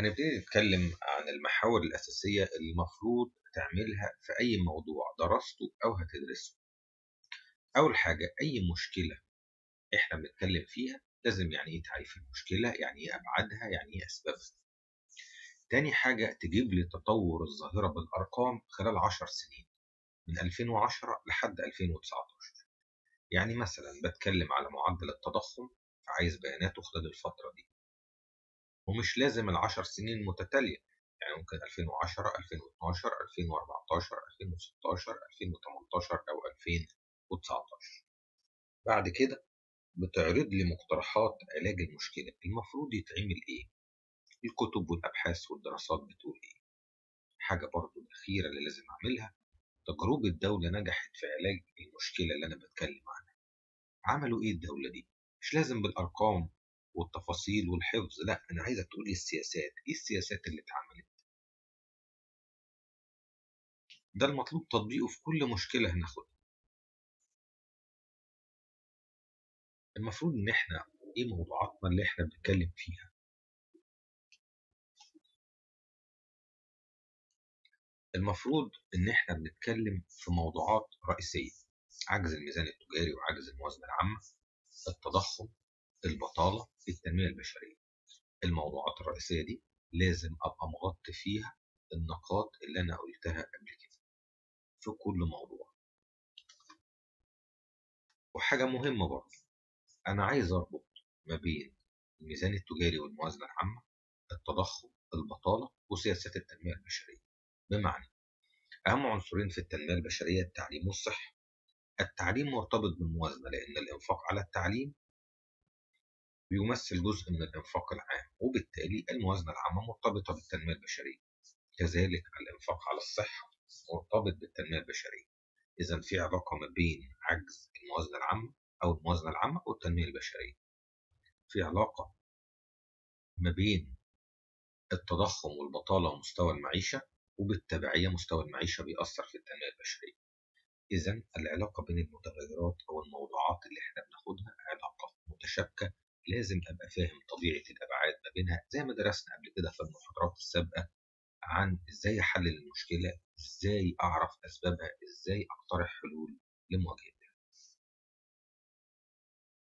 هنبتدي نتكلم عن المحاور الأساسية اللي المفروض تعملها في أي موضوع درسته أو هتدرسه. أول حاجة أي مشكلة إحنا بنتكلم فيها لازم يعني إيه تعريف المشكلة يعني إيه أبعادها يعني إيه أسبابها. تاني حاجة تجيب لي تطور الظاهرة بالأرقام خلال عشر سنين من 2010 لحد 2019 يعني مثلا بتكلم على معدل التضخم فعايز بياناته خلال الفترة دي. ومش لازم العشر سنين متتالية يعني ممكن 2010 2012 2014 2016 2018 أو 2019 بعد كده بتعرض لي مقترحات علاج المشكلة المفروض يتعمل إيه؟ الكتب والأبحاث والدراسات بتقول إيه؟ حاجة برضو الأخيرة اللي لازم أعملها تجربة دولة نجحت في علاج المشكلة اللي أنا بتكلم عنها. عملوا إيه الدولة دي؟ مش لازم بالأرقام والتفاصيل والحفظ. لا أنا عايزك تقول لي السياسات؟ إيه السياسات اللي اتعملت؟ ده المطلوب تطبيقه في كل مشكلة هناخدها. المفروض إن إحنا إيه موضوعاتنا اللي إحنا بنتكلم فيها؟ المفروض إن إحنا بنتكلم في موضوعات رئيسية. عجز الميزان التجاري وعجز الموازنة العامة التضخم البطالة التنمية البشرية. الموضوعات الرئيسية دي لازم أبقى مغطي فيها النقاط اللي أنا قلتها قبل كده في كل موضوع. وحاجة مهمة برضه أنا عايز أربط ما بين الميزان التجاري والموازنة العامة التضخم البطالة وسياسات التنمية البشرية. بمعنى أهم عنصرين في التنمية البشرية التعليم والصحة. التعليم مرتبط بالموازنة لأن الإنفاق على التعليم بيمثل جزء من الإنفاق العام وبالتالي الموازنة العامة مرتبطة بالتنمية البشرية. كذلك الإنفاق على الصحة مرتبط بالتنمية البشرية. إذا في علاقة ما بين عجز الموازنة العامة أو الموازنة العامة والتنمية البشرية. في علاقة ما بين التضخم والبطالة ومستوى المعيشة وبالتبعية مستوى المعيشة بيأثر في التنمية البشرية. إذا العلاقة بين المتغيرات أو الموضوعات اللي إحنا بناخدها علاقة متشابكة لازم أبقى فاهم طبيعة الأبعاد ما بينها زي ما درسنا قبل كده في المحاضرات السابقة عن إزاي أحلل المشكلة إزاي أعرف أسبابها إزاي أقترح حلول لمواجهتها.